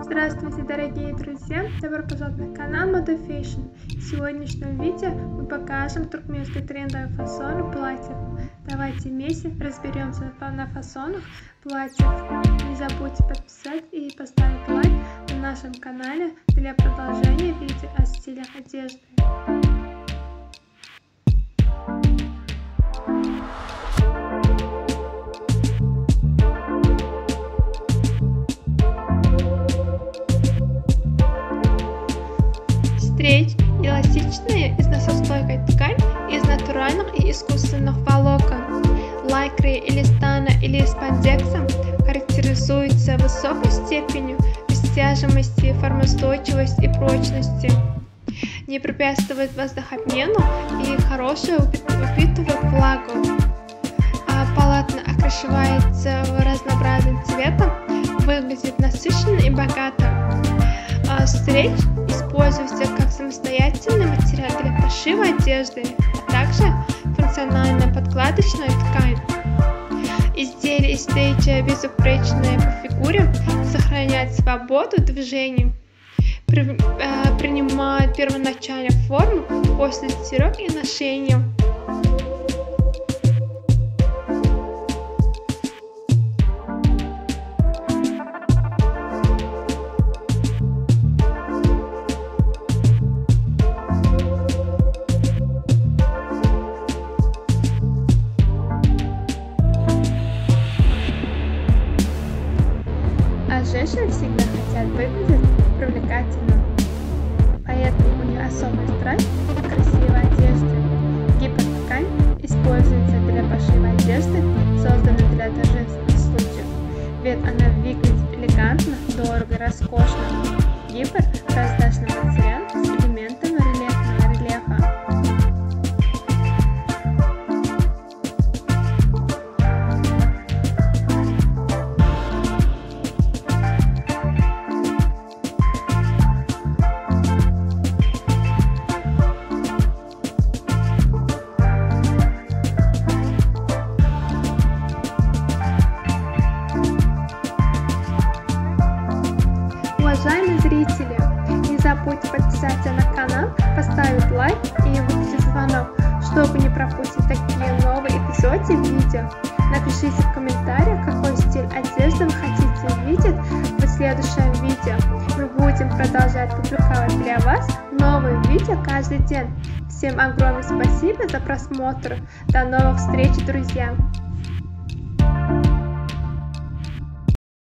Здравствуйте, дорогие друзья! Добро пожаловать на канал Moda Fashion. В сегодняшнем видео мы покажем туркменские трендовые фасоны платьев. Давайте вместе разберемся на фасонах платьев. Не забудьте подписать и поставить лайк на нашем канале для продолжения видео о стилях одежды. Стрейч – эластичная износостойкая ткань из натуральных и искусственных волокон. Лайкры или стана или спандексом характеризуется высокой степенью растяжимости, формоустойчивости и прочности. Не препятствует воздухообмену и хорошо упитывает влагу. А полотно окрашивается разнообразным цветом, выглядит насыщенно и богато. А стрейч используется как самостоятельный материал для пошива одежды, а также функциональная подкладочная ткань. Изделие из стейча безупречное по фигуре, сохраняет свободу движений, при, э, принимает первоначальную форму после стирок и ношения. Женщины всегда хотят выглядеть привлекательным. Поэтому у них особая страсть к красивой одежде. Гиперткань используется для пошива одежды, созданной для торжественных случаев. Ведь она выглядит элегантно, дорого роскошно. Уважаемые зрители, не забудьте подписаться на канал, поставить лайк и выключить звонок, чтобы не пропустить такие новые эпизоды видео. Напишите в комментариях, какой стиль одежды вы хотите видеть в следующем видео. Мы будем продолжать публиковать для вас новые видео каждый день. Всем огромное спасибо за просмотр. До новых встреч, друзья!